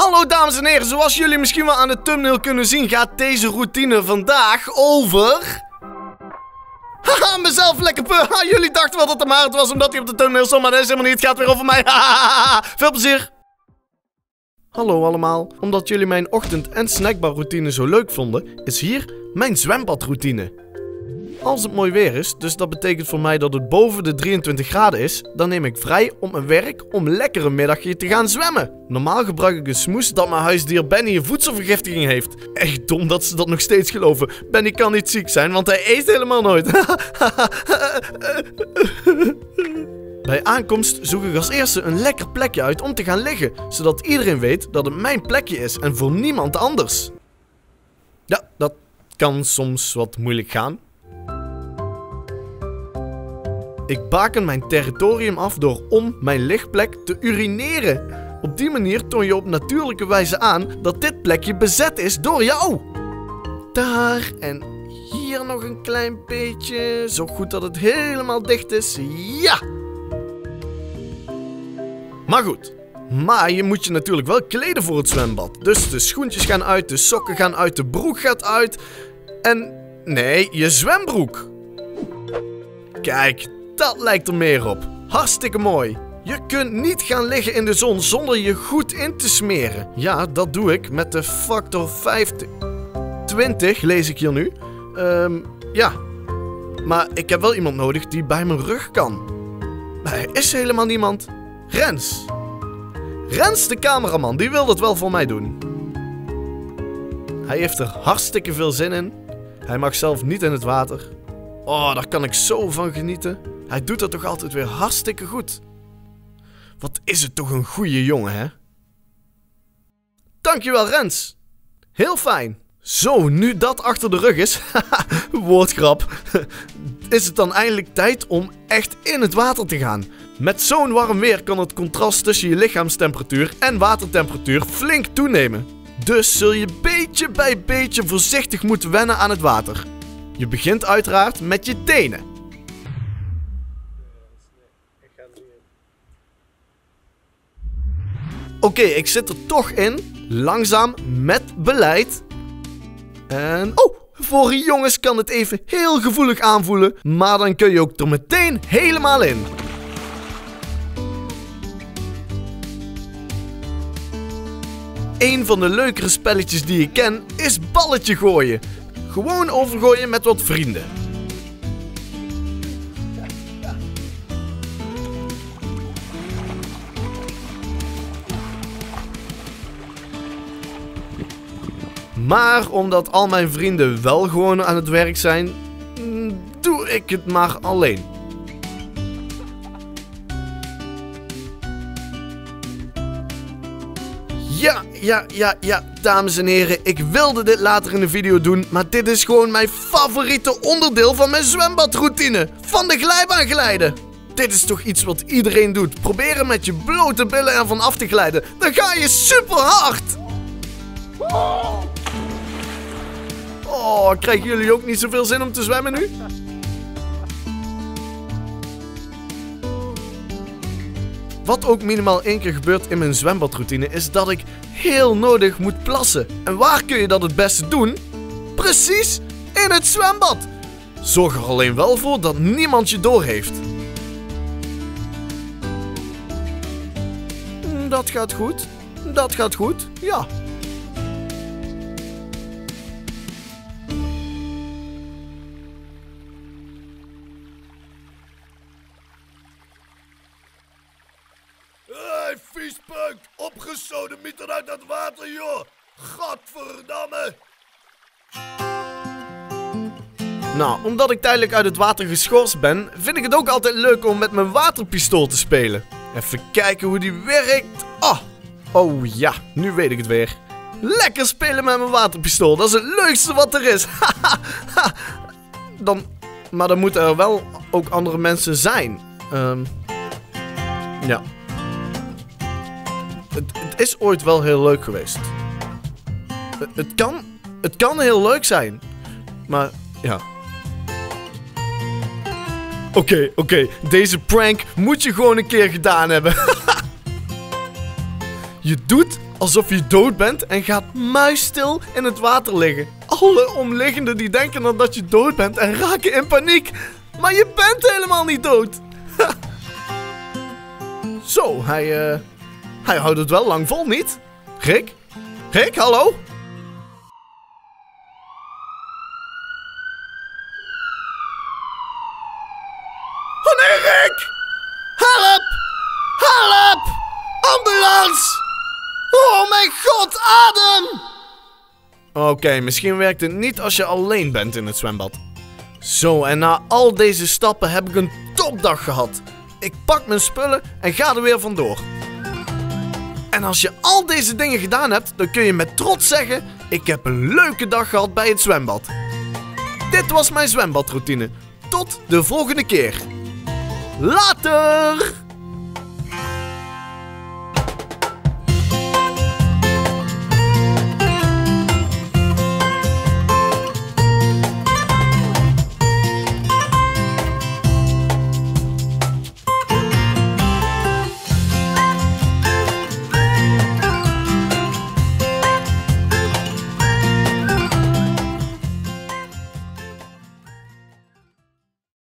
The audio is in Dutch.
Hallo dames en heren, zoals jullie misschien wel aan de thumbnail kunnen zien, gaat deze routine vandaag over... Haha, mezelf lekker pu. Ha, jullie dachten wel dat het Maarten was omdat hij op de thumbnail stond, maar dat is helemaal niet. Het gaat weer over mij. Veel plezier. Hallo allemaal. Omdat jullie mijn ochtend- en snackbarroutine zo leuk vonden, is hier mijn zwembadroutine. Als het mooi weer is, dus dat betekent voor mij dat het boven de 23 graden is, dan neem ik vrij op mijn werk om lekker een middagje te gaan zwemmen. Normaal gebruik ik een smoes dat mijn huisdier Benny een voedselvergiftiging heeft. Echt dom dat ze dat nog steeds geloven. Benny kan niet ziek zijn, want hij eet helemaal nooit. Bij aankomst zoek ik als eerste een lekker plekje uit om te gaan liggen, zodat iedereen weet dat het mijn plekje is en voor niemand anders. Ja, dat kan soms wat moeilijk gaan. Ik baken mijn territorium af door om mijn lichtplek te urineren. Op die manier toon je op natuurlijke wijze aan dat dit plekje bezet is door jou. Daar en hier nog een klein beetje. Zo goed dat het helemaal dicht is. Ja! Maar goed. Maar je moet je natuurlijk wel kleden voor het zwembad. Dus de schoentjes gaan uit, de sokken gaan uit, de broek gaat uit. En nee, je zwembroek. Kijk, dat lijkt er meer op. Hartstikke mooi. Je kunt niet gaan liggen in de zon zonder je goed in te smeren. Ja, dat doe ik met de factor 50. 20 lees ik hier nu. Ehm, ja. Maar ik heb wel iemand nodig die bij mijn rug kan. Maar er is helemaal niemand. Rens. Rens, de cameraman, die wil dat wel voor mij doen. Hij heeft er hartstikke veel zin in. Hij mag zelf niet in het water. Oh, daar kan ik zo van genieten. Hij doet dat toch altijd weer hartstikke goed. Wat is het toch een goede jongen, hè? Dankjewel, Rens. Heel fijn. Zo, nu dat achter de rug is, woordgrap, is het dan eindelijk tijd om echt in het water te gaan. Met zo'n warm weer kan het contrast tussen je lichaamstemperatuur en watertemperatuur flink toenemen. Dus zul je beetje bij beetje voorzichtig moeten wennen aan het water. Je begint uiteraard met je tenen. Oké, ik zit er toch in. Langzaam, met beleid. En... Oh, voor jongens kan het even heel gevoelig aanvoelen. Maar dan kun je ook er meteen helemaal in. Een van de leukere spelletjes die ik ken is balletje gooien. Gewoon overgooien met wat vrienden. Maar omdat al mijn vrienden wel gewoon aan het werk zijn, mm, doe ik het maar alleen. Ja, ja, ja, ja, dames en heren, ik wilde dit later in de video doen, maar dit is gewoon mijn favoriete onderdeel van mijn zwembadroutine. Van de glijbaan glijden. Dit is toch iets wat iedereen doet. Proberen met je blote billen ervan af te glijden. Dan ga je super hard. Oh, krijgen jullie ook niet zoveel zin om te zwemmen nu? Wat ook minimaal één keer gebeurt in mijn zwembadroutine is dat ik heel nodig moet plassen. En waar kun je dat het beste doen? Precies in het zwembad. Zorg er alleen wel voor dat niemand je doorheeft. Dat gaat goed. Dat gaat goed. Ja. Hé, viespunk! Opgezoden mieter uit dat water, joh! Gadverdamme! Nou, omdat ik tijdelijk uit het water geschorst ben, vind ik het ook altijd leuk om met mijn waterpistool te spelen. Even kijken hoe die werkt. Oh, oh ja, nu weet ik het weer. Lekker spelen met mijn waterpistool, dat is het leukste wat er is. dan, maar dan moeten er wel ook andere mensen zijn. Ehm, ja. Is ooit wel heel leuk geweest. Het, het kan, het kan heel leuk zijn. Maar ja. Oké, oké. Deze prank moet je gewoon een keer gedaan hebben. je doet alsof je dood bent en gaat muisstil in het water liggen. Alle omliggenden die denken dan dat je dood bent en raken in paniek. Maar je bent helemaal niet dood. Zo, hij, eh, hij houdt het wel lang vol, niet? Rick? Rick, hallo? Oh nee, Rick! Help! Help! Ambulance! Oh mijn god, adem! Oké, misschien werkt het niet als je alleen bent in het zwembad. Zo, en na al deze stappen heb ik een topdag gehad. Ik pak mijn spullen en ga er weer vandoor. En als je al deze dingen gedaan hebt, dan kun je met trots zeggen: Ik heb een leuke dag gehad bij het zwembad. Dit was mijn zwembadroutine. Tot de volgende keer. Later!